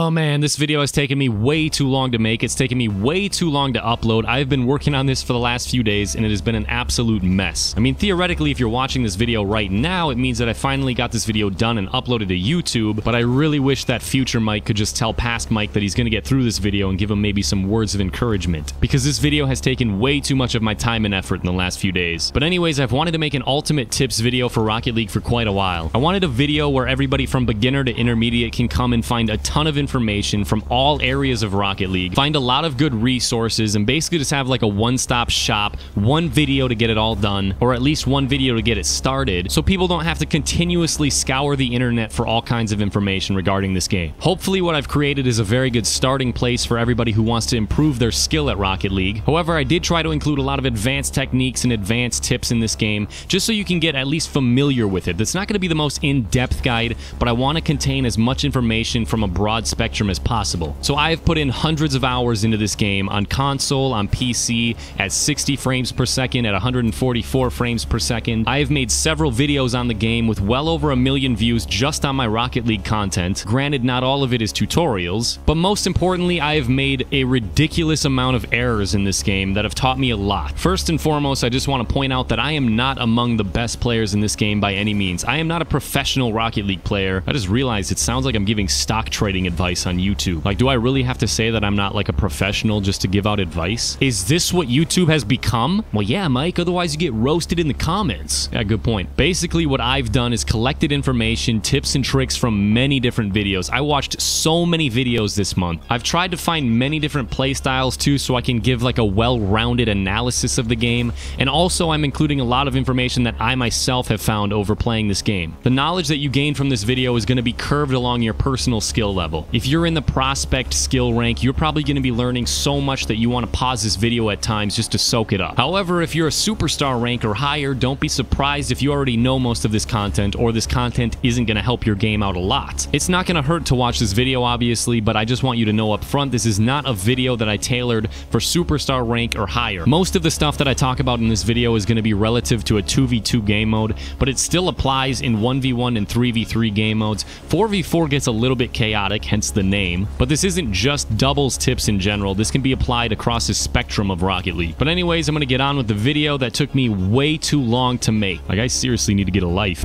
Oh man, this video has taken me way too long to make. It's taken me way too long to upload. I've been working on this for the last few days and it has been an absolute mess. I mean, theoretically, if you're watching this video right now, it means that I finally got this video done and uploaded to YouTube, but I really wish that future Mike could just tell past Mike that he's gonna get through this video and give him maybe some words of encouragement, because this video has taken way too much of my time and effort in the last few days. But anyways, I've wanted to make an ultimate tips video for Rocket League for quite a while. I wanted a video where everybody from beginner to intermediate can come and find a ton of information from from all areas of Rocket League, find a lot of good resources, and basically just have like a one-stop shop, one video to get it all done, or at least one video to get it started, so people don't have to continuously scour the internet for all kinds of information regarding this game. Hopefully what I've created is a very good starting place for everybody who wants to improve their skill at Rocket League. However, I did try to include a lot of advanced techniques and advanced tips in this game, just so you can get at least familiar with it. It's not going to be the most in-depth guide, but I want to contain as much information from a broad spectrum as possible. So I have put in hundreds of hours into this game on console, on PC, at 60 frames per second, at 144 frames per second. I have made several videos on the game with well over a million views just on my Rocket League content. Granted, not all of it is tutorials, but most importantly, I have made a ridiculous amount of errors in this game that have taught me a lot. First and foremost, I just want to point out that I am not among the best players in this game by any means. I am not a professional Rocket League player. I just realized it sounds like I'm giving stock trading advice on YouTube. Like, do I really have to say that I'm not like a professional just to give out advice? Is this what YouTube has become? Well, yeah, Mike, otherwise you get roasted in the comments. Yeah, good point. Basically, what I've done is collected information, tips, and tricks from many different videos. I watched so many videos this month. I've tried to find many different playstyles too so I can give like a well-rounded analysis of the game, and also I'm including a lot of information that I myself have found over playing this game. The knowledge that you gain from this video is going to be curved along your personal skill level. If you're in the prospect skill rank, you're probably going to be learning so much that you want to pause this video at times just to soak it up. However, if you're a superstar rank or higher, don't be surprised if you already know most of this content or this content isn't going to help your game out a lot. It's not going to hurt to watch this video, obviously, but I just want you to know up front, this is not a video that I tailored for superstar rank or higher. Most of the stuff that I talk about in this video is going to be relative to a 2v2 game mode, but it still applies in 1v1 and 3v3 game modes. 4v4 gets a little bit chaotic, hence the name, but this isn't just doubles tips in general. This can be applied across the spectrum of Rocket League. But anyways, I'm to get on with the video that took me way too long to make. Like, I seriously need to get a life.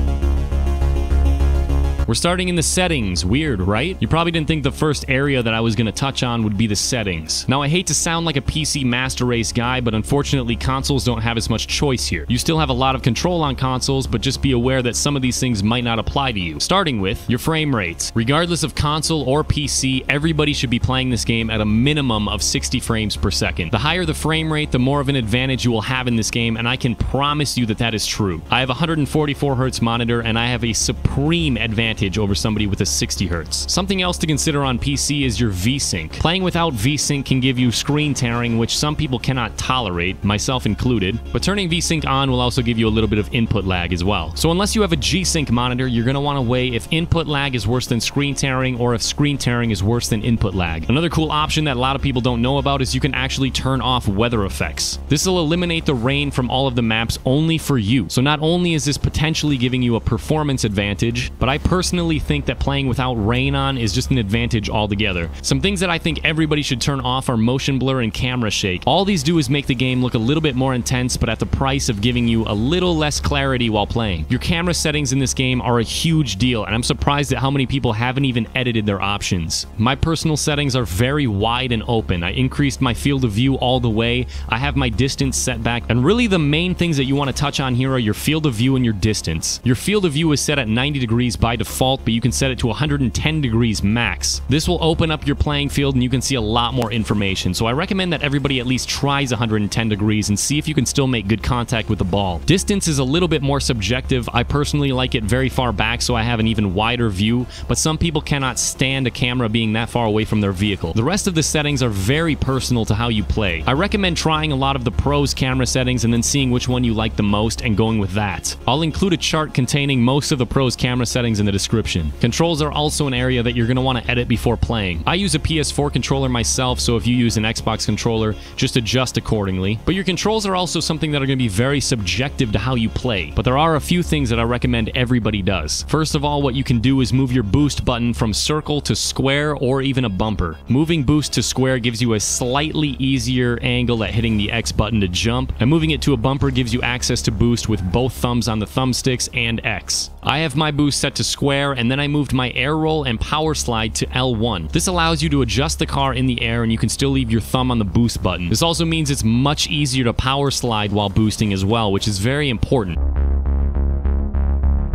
We're starting in the settings. Weird, right? You probably didn't think the first area that I was going to touch on would be the settings. Now, I hate to sound like a PC master race guy, but unfortunately, consoles don't have as much choice here. You still have a lot of control on consoles, but just be aware that some of these things might not apply to you. Starting with your frame rates. Regardless of console or PC, everybody should be playing this game at a minimum of 60 frames per second. The higher the frame rate, the more of an advantage you will have in this game, and I can promise you that that is true. I have a 144 hertz monitor, and I have a supreme advantage advantage over somebody with a 60 Hz. Something else to consider on PC is your VSync. Playing without VSync can give you screen tearing, which some people cannot tolerate, myself included, but turning VSync on will also give you a little bit of input lag as well. So unless you have a G-Sync monitor, you're going to want to weigh if input lag is worse than screen tearing or if screen tearing is worse than input lag. Another cool option that a lot of people don't know about is you can actually turn off weather effects. This will eliminate the rain from all of the maps only for you. So not only is this potentially giving you a performance advantage, but I personally personally think that playing without rain on is just an advantage altogether. Some things that I think everybody should turn off are motion blur and camera shake. All these do is make the game look a little bit more intense, but at the price of giving you a little less clarity while playing. Your camera settings in this game are a huge deal, and I'm surprised at how many people haven't even edited their options. My personal settings are very wide and open. I increased my field of view all the way. I have my distance set back, and really the main things that you want to touch on here are your field of view and your distance. Your field of view is set at 90 degrees by default default, but you can set it to 110 degrees max. This will open up your playing field and you can see a lot more information, so I recommend that everybody at least tries 110 degrees and see if you can still make good contact with the ball. Distance is a little bit more subjective. I personally like it very far back so I have an even wider view, but some people cannot stand a camera being that far away from their vehicle. The rest of the settings are very personal to how you play. I recommend trying a lot of the pros camera settings and then seeing which one you like the most and going with that. I'll include a chart containing most of the pros camera settings in the description description. Controls are also an area that you're going to want to edit before playing. I use a PS4 controller myself, so if you use an Xbox controller, just adjust accordingly. But your controls are also something that are going to be very subjective to how you play. But there are a few things that I recommend everybody does. First of all, what you can do is move your boost button from circle to square or even a bumper. Moving boost to square gives you a slightly easier angle at hitting the X button to jump, and moving it to a bumper gives you access to boost with both thumbs on the thumbsticks and X. I have my boost set to square, and then I moved my air roll and power slide to L1. This allows you to adjust the car in the air and you can still leave your thumb on the boost button. This also means it's much easier to power slide while boosting as well, which is very important.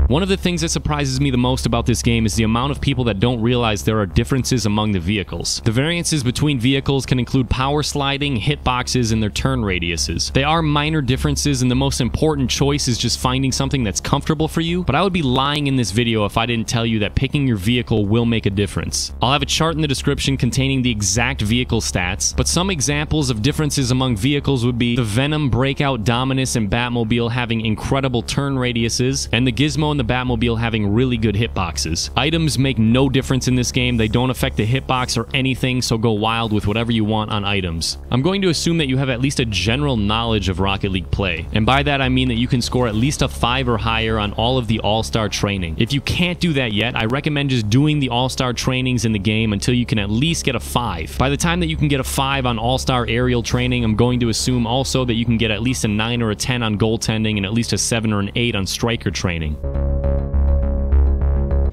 One of the things that surprises me the most about this game is the amount of people that don't realize there are differences among the vehicles. The variances between vehicles can include power sliding, hitboxes, and their turn radiuses. They are minor differences and the most important choice is just finding something that's comfortable for you, but I would be lying in this video if I didn't tell you that picking your vehicle will make a difference. I'll have a chart in the description containing the exact vehicle stats, but some examples of differences among vehicles would be the Venom, Breakout, Dominus, and Batmobile having incredible turn radiuses, and the Gizmo the Batmobile having really good hitboxes. Items make no difference in this game, they don't affect the hitbox or anything, so go wild with whatever you want on items. I'm going to assume that you have at least a general knowledge of Rocket League play, and by that I mean that you can score at least a 5 or higher on all of the All-Star training. If you can't do that yet, I recommend just doing the All-Star trainings in the game until you can at least get a 5. By the time that you can get a 5 on All-Star aerial training, I'm going to assume also that you can get at least a 9 or a 10 on goaltending and at least a 7 or an 8 on striker training.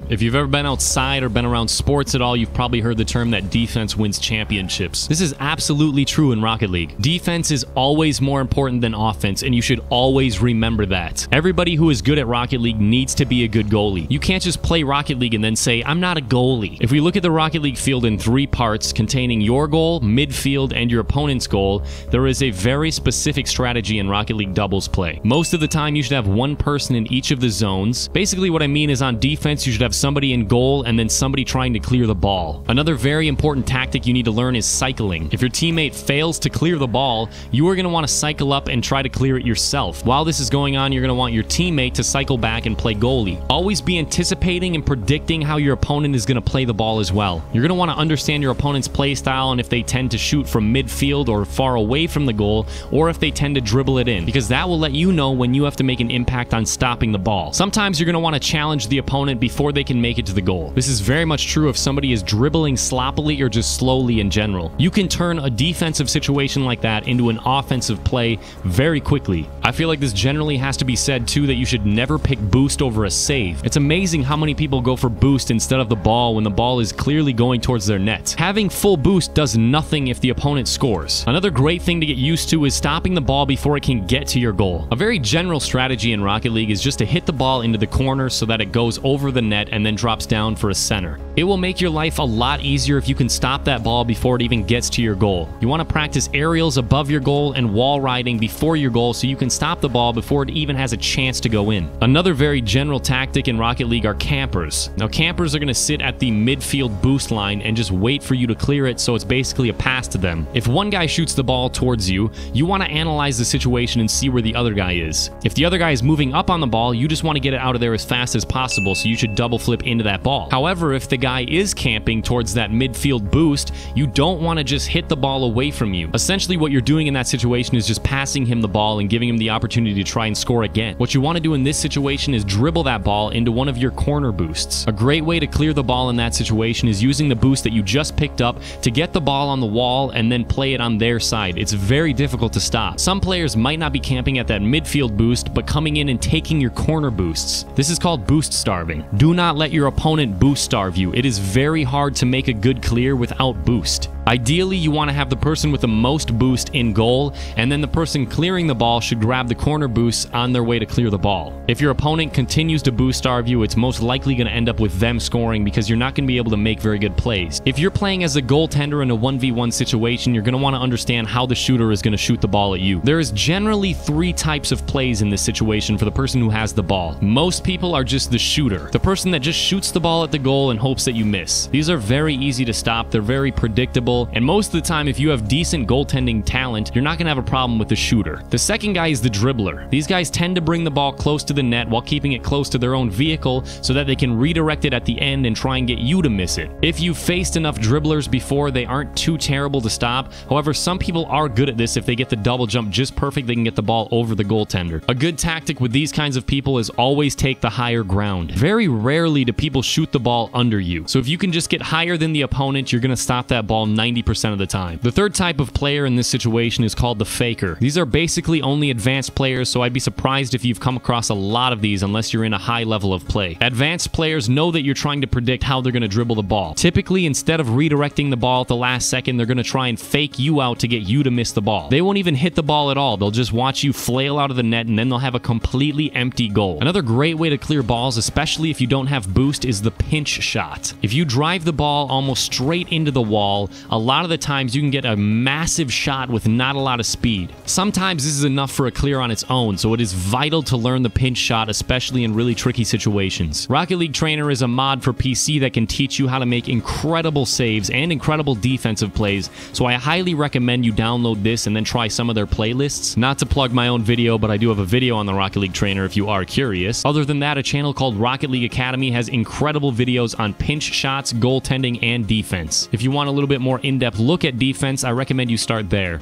If you've ever been outside or been around sports at all, you've probably heard the term that defense wins championships. This is absolutely true in Rocket League. Defense is always more important than offense, and you should always remember that. Everybody who is good at Rocket League needs to be a good goalie. You can't just play Rocket League and then say, I'm not a goalie. If we look at the Rocket League field in three parts containing your goal, midfield, and your opponent's goal, there is a very specific strategy in Rocket League doubles play. Most of the time, you should have one person in each of the zones. Basically, what I mean is on defense, you should have somebody in goal and then somebody trying to clear the ball. Another very important tactic you need to learn is cycling. If your teammate fails to clear the ball, you are going to want to cycle up and try to clear it yourself. While this is going on, you're going to want your teammate to cycle back and play goalie. Always be anticipating and predicting how your opponent is going to play the ball as well. You're going to want to understand your opponent's play style and if they tend to shoot from midfield or far away from the goal, or if they tend to dribble it in, because that will let you know when you have to make an impact on stopping the ball. Sometimes you're going to want to challenge the opponent before they can make it to the goal. This is very much true if somebody is dribbling sloppily or just slowly in general. You can turn a defensive situation like that into an offensive play very quickly. I feel like this generally has to be said too that you should never pick boost over a save. It's amazing how many people go for boost instead of the ball when the ball is clearly going towards their net. Having full boost does nothing if the opponent scores. Another great thing to get used to is stopping the ball before it can get to your goal. A very general strategy in Rocket League is just to hit the ball into the corner so that it goes over the net and then drops down for a center. It will make your life a lot easier if you can stop that ball before it even gets to your goal. You want to practice aerials above your goal and wall riding before your goal so you can stop the ball before it even has a chance to go in. Another very general tactic in Rocket League are campers. Now campers are going to sit at the midfield boost line and just wait for you to clear it so it's basically a pass to them. If one guy shoots the ball towards you, you want to analyze the situation and see where the other guy is. If the other guy is moving up on the ball, you just want to get it out of there as fast as possible so you should double flip into that ball. However, if the guy is camping towards that midfield boost, you don't want to just hit the ball away from you. Essentially, what you're doing in that situation is just passing him the ball and giving him the opportunity to try and score again. What you want to do in this situation is dribble that ball into one of your corner boosts. A great way to clear the ball in that situation is using the boost that you just picked up to get the ball on the wall and then play it on their side. It's very difficult to stop. Some players might not be camping at that midfield boost, but coming in and taking your corner boosts. This is called boost starving. Do not let your opponent boost starve you. It is very hard to make a good clear without boost. Ideally, you want to have the person with the most boost in goal, and then the person clearing the ball should grab the corner boost on their way to clear the ball. If your opponent continues to boost starve you, it's most likely going to end up with them scoring because you're not going to be able to make very good plays. If you're playing as a goaltender in a 1v1 situation, you're going to want to understand how the shooter is going to shoot the ball at you. There is generally three types of plays in this situation for the person who has the ball. Most people are just the shooter, the person that just shoots the ball at the goal and hopes that you miss. These are very easy to stop, they're very predictable, and most of the time, if you have decent goaltending talent, you're not going to have a problem with the shooter. The second guy is the dribbler. These guys tend to bring the ball close to the net while keeping it close to their own vehicle so that they can redirect it at the end and try and get you to miss it. If you've faced enough dribblers before, they aren't too terrible to stop. However, some people are good at this. If they get the double jump just perfect, they can get the ball over the goaltender. A good tactic with these kinds of people is always take the higher ground. Very rarely do people shoot the ball under you. So if you can just get higher than the opponent, you're going to stop that ball 90% of the time. The third type of player in this situation is called the faker. These are basically only advanced players, so I'd be surprised if you've come across a lot of these unless you're in a high level of play. Advanced players know that you're trying to predict how they're going to dribble the ball. Typically, instead of redirecting the ball at the last second, they're going to try and fake you out to get you to miss the ball. They won't even hit the ball at all. They'll just watch you flail out of the net and then they'll have a completely empty goal. Another great way to clear balls, especially if you don't have boost, is the pinch shot. If you drive the ball almost straight into the wall, a lot of the times you can get a massive shot with not a lot of speed. Sometimes this is enough for a clear on its own, so it is vital to learn the pinch shot, especially in really tricky situations. Rocket League Trainer is a mod for PC that can teach you how to make incredible saves and incredible defensive plays, so I highly recommend you download this and then try some of their playlists. Not to plug my own video, but I do have a video on the Rocket League Trainer if you are curious. Other than that, a channel called Rocket League Academy has incredible videos on pinch shots, goaltending, and defense. If you want a little bit more in-depth look at defense, I recommend you start there.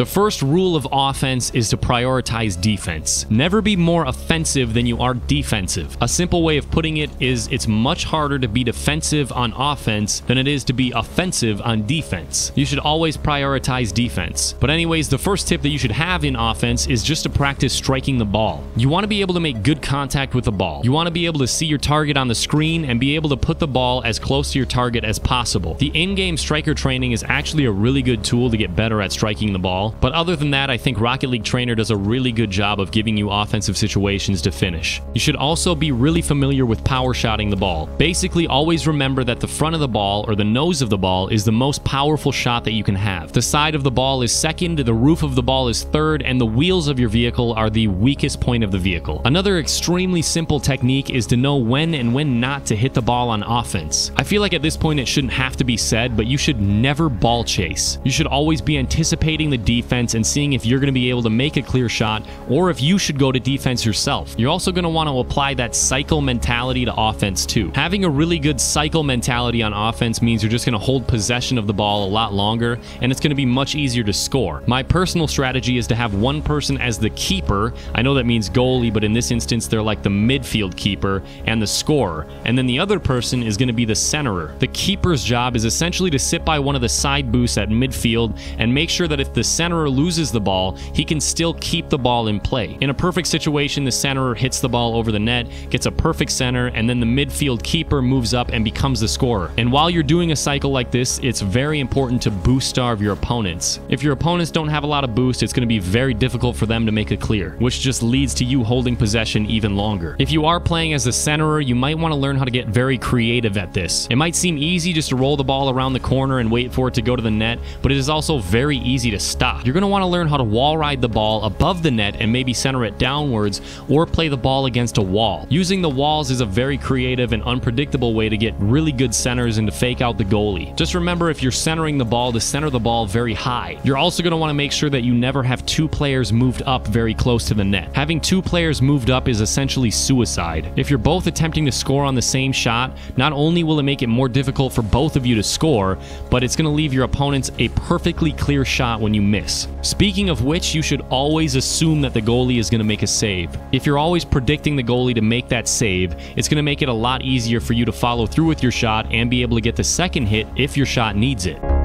The first rule of offense is to prioritize defense. Never be more offensive than you are defensive. A simple way of putting it is it's much harder to be defensive on offense than it is to be offensive on defense. You should always prioritize defense. But anyways, the first tip that you should have in offense is just to practice striking the ball. You want to be able to make good contact with the ball. You want to be able to see your target on the screen and be able to put the ball as close to your target as possible. The in-game striker training is actually a really good tool to get better at striking the ball but other than that, I think Rocket League Trainer does a really good job of giving you offensive situations to finish. You should also be really familiar with power shotting the ball. Basically, always remember that the front of the ball or the nose of the ball is the most powerful shot that you can have. The side of the ball is second, the roof of the ball is third, and the wheels of your vehicle are the weakest point of the vehicle. Another extremely simple technique is to know when and when not to hit the ball on offense. I feel like at this point it shouldn't have to be said, but you should never ball chase. You should always be anticipating the defense defense and seeing if you're going to be able to make a clear shot or if you should go to defense yourself. You're also going to want to apply that cycle mentality to offense too. Having a really good cycle mentality on offense means you're just going to hold possession of the ball a lot longer and it's going to be much easier to score. My personal strategy is to have one person as the keeper. I know that means goalie, but in this instance, they're like the midfield keeper and the scorer. And then the other person is going to be the centerer. The keeper's job is essentially to sit by one of the side boosts at midfield and make sure that if the center centerer loses the ball, he can still keep the ball in play. In a perfect situation, the centerer hits the ball over the net, gets a perfect center, and then the midfield keeper moves up and becomes the scorer. And while you're doing a cycle like this, it's very important to boost starve your opponents. If your opponents don't have a lot of boost, it's going to be very difficult for them to make a clear, which just leads to you holding possession even longer. If you are playing as a centerer, you might want to learn how to get very creative at this. It might seem easy just to roll the ball around the corner and wait for it to go to the net, but it is also very easy to stop. You're going to want to learn how to wall ride the ball above the net and maybe center it downwards or play the ball against a wall. Using the walls is a very creative and unpredictable way to get really good centers and to fake out the goalie. Just remember if you're centering the ball to center the ball very high. You're also going to want to make sure that you never have two players moved up very close to the net. Having two players moved up is essentially suicide. If you're both attempting to score on the same shot, not only will it make it more difficult for both of you to score, but it's going to leave your opponents a perfectly clear shot when you miss. Speaking of which, you should always assume that the goalie is going to make a save. If you're always predicting the goalie to make that save, it's going to make it a lot easier for you to follow through with your shot and be able to get the second hit if your shot needs it.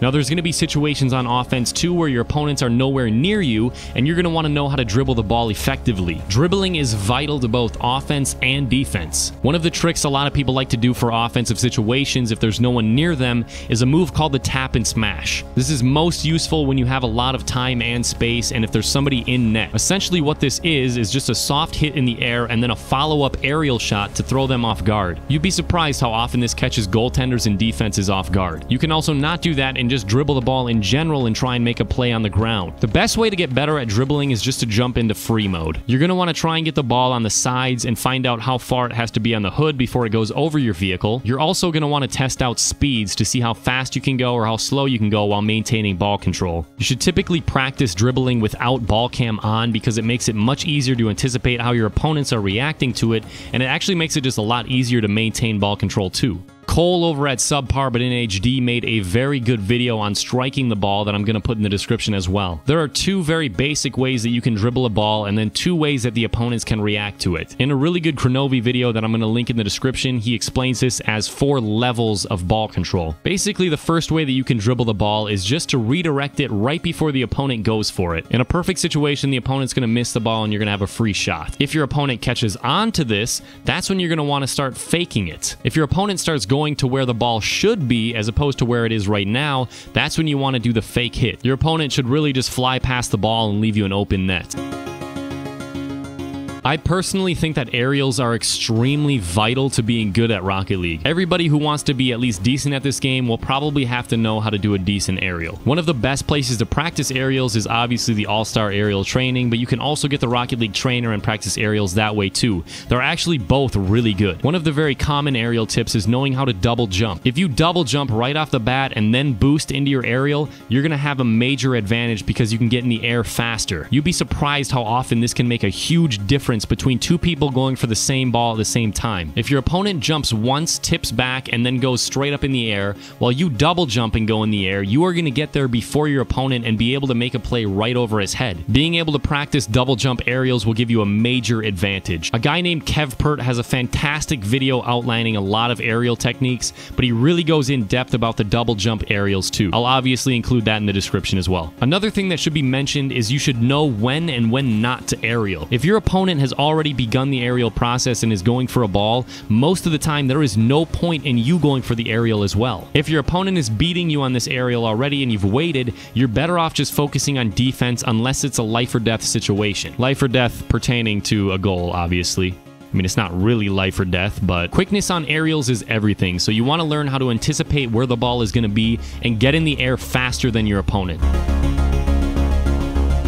Now, there's going to be situations on offense too where your opponents are nowhere near you, and you're going to want to know how to dribble the ball effectively. Dribbling is vital to both offense and defense. One of the tricks a lot of people like to do for offensive situations if there's no one near them is a move called the tap and smash. This is most useful when you have a lot of time and space and if there's somebody in net. Essentially, what this is is just a soft hit in the air and then a follow up aerial shot to throw them off guard. You'd be surprised how often this catches goaltenders and defenses off guard. You can also not do that and and just dribble the ball in general and try and make a play on the ground. The best way to get better at dribbling is just to jump into free mode. You're going to want to try and get the ball on the sides and find out how far it has to be on the hood before it goes over your vehicle. You're also going to want to test out speeds to see how fast you can go or how slow you can go while maintaining ball control. You should typically practice dribbling without ball cam on because it makes it much easier to anticipate how your opponents are reacting to it, and it actually makes it just a lot easier to maintain ball control too. Cole over at SubParbutinHD made a very good video on striking the ball that I'm going to put in the description as well. There are two very basic ways that you can dribble a ball and then two ways that the opponents can react to it. In a really good Kronovi video that I'm going to link in the description, he explains this as four levels of ball control. Basically, the first way that you can dribble the ball is just to redirect it right before the opponent goes for it. In a perfect situation, the opponent's going to miss the ball and you're going to have a free shot. If your opponent catches on to this, that's when you're going to want to start faking it. If your opponent starts going going to where the ball should be as opposed to where it is right now, that's when you want to do the fake hit. Your opponent should really just fly past the ball and leave you an open net. I personally think that aerials are extremely vital to being good at Rocket League. Everybody who wants to be at least decent at this game will probably have to know how to do a decent aerial. One of the best places to practice aerials is obviously the All-Star Aerial Training, but you can also get the Rocket League Trainer and practice aerials that way too. They're actually both really good. One of the very common aerial tips is knowing how to double jump. If you double jump right off the bat and then boost into your aerial, you're going to have a major advantage because you can get in the air faster. You'd be surprised how often this can make a huge difference difference between two people going for the same ball at the same time. If your opponent jumps once, tips back, and then goes straight up in the air, while you double jump and go in the air, you are going to get there before your opponent and be able to make a play right over his head. Being able to practice double jump aerials will give you a major advantage. A guy named Kevpert has a fantastic video outlining a lot of aerial techniques, but he really goes in depth about the double jump aerials too. I'll obviously include that in the description as well. Another thing that should be mentioned is you should know when and when not to aerial. If your opponent has has already begun the aerial process and is going for a ball, most of the time there is no point in you going for the aerial as well. If your opponent is beating you on this aerial already and you've waited, you're better off just focusing on defense unless it's a life or death situation. Life or death pertaining to a goal, obviously. I mean, it's not really life or death, but quickness on aerials is everything, so you want to learn how to anticipate where the ball is going to be and get in the air faster than your opponent.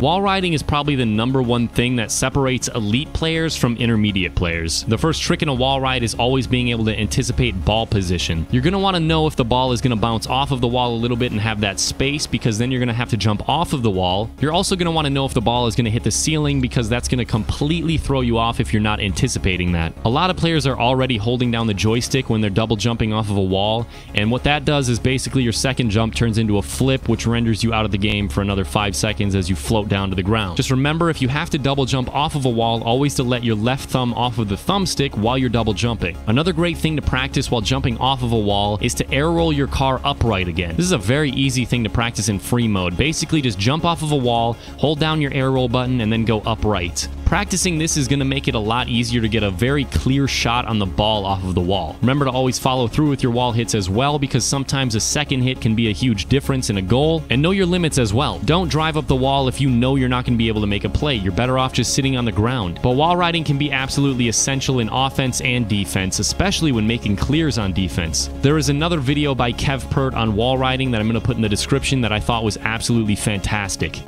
Wall riding is probably the number one thing that separates elite players from intermediate players. The first trick in a wall ride is always being able to anticipate ball position. You're going to want to know if the ball is going to bounce off of the wall a little bit and have that space because then you're going to have to jump off of the wall. You're also going to want to know if the ball is going to hit the ceiling because that's going to completely throw you off if you're not anticipating that. A lot of players are already holding down the joystick when they're double jumping off of a wall, and what that does is basically your second jump turns into a flip, which renders you out of the game for another five seconds as you float down to the ground. Just remember if you have to double jump off of a wall, always to let your left thumb off of the thumbstick while you're double jumping. Another great thing to practice while jumping off of a wall is to air roll your car upright again. This is a very easy thing to practice in free mode. Basically, just jump off of a wall, hold down your air roll button, and then go upright. Practicing this is going to make it a lot easier to get a very clear shot on the ball off of the wall. Remember to always follow through with your wall hits as well because sometimes a second hit can be a huge difference in a goal. And know your limits as well. Don't drive up the wall if you know you're not going to be able to make a play. You're better off just sitting on the ground. But wall riding can be absolutely essential in offense and defense, especially when making clears on defense. There is another video by Kevpert on wall riding that I'm going to put in the description that I thought was absolutely fantastic.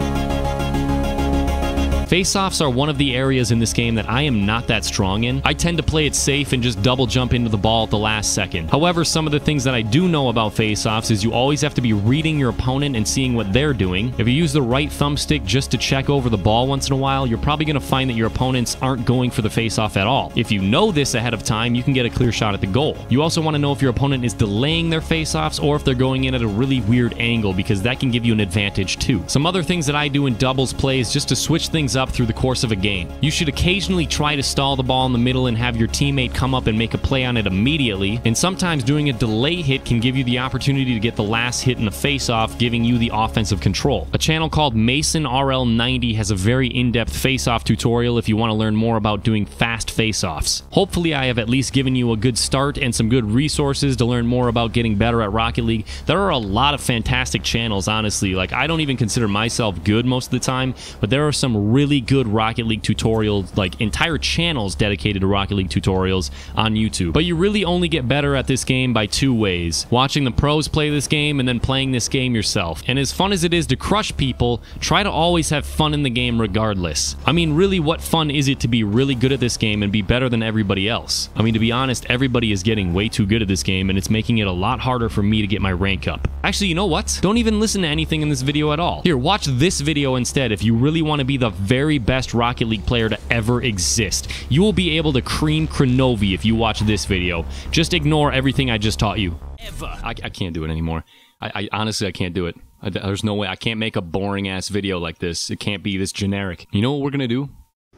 Face-offs are one of the areas in this game that I am not that strong in. I tend to play it safe and just double jump into the ball at the last second. However, some of the things that I do know about face-offs is you always have to be reading your opponent and seeing what they're doing. If you use the right thumbstick just to check over the ball once in a while, you're probably going to find that your opponents aren't going for the face-off at all. If you know this ahead of time, you can get a clear shot at the goal. You also want to know if your opponent is delaying their face-offs or if they're going in at a really weird angle because that can give you an advantage too. Some other things that I do in doubles play is just to switch things up up through the course of a game. You should occasionally try to stall the ball in the middle and have your teammate come up and make a play on it immediately, and sometimes doing a delay hit can give you the opportunity to get the last hit in the face-off, giving you the offensive control. A channel called MasonRL90 has a very in-depth face-off tutorial if you want to learn more about doing fast face-offs. Hopefully I have at least given you a good start and some good resources to learn more about getting better at Rocket League. There are a lot of fantastic channels, honestly. Like, I don't even consider myself good most of the time, but there are some really really good Rocket League tutorials, like entire channels dedicated to Rocket League tutorials on YouTube. But you really only get better at this game by two ways. Watching the pros play this game and then playing this game yourself. And as fun as it is to crush people, try to always have fun in the game regardless. I mean, really, what fun is it to be really good at this game and be better than everybody else? I mean, to be honest, everybody is getting way too good at this game and it's making it a lot harder for me to get my rank up. Actually, you know what? Don't even listen to anything in this video at all. Here, watch this video instead if you really want to be the very best Rocket League player to ever exist. You will be able to cream Kronovi if you watch this video. Just ignore everything I just taught you. Ever. I, I can't do it anymore. I, I honestly, I can't do it. I, there's no way. I can't make a boring ass video like this. It can't be this generic. You know what we're gonna do?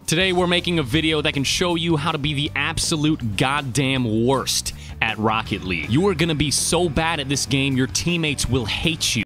Today, we're making a video that can show you how to be the absolute goddamn worst at Rocket League. You are gonna be so bad at this game, your teammates will hate you.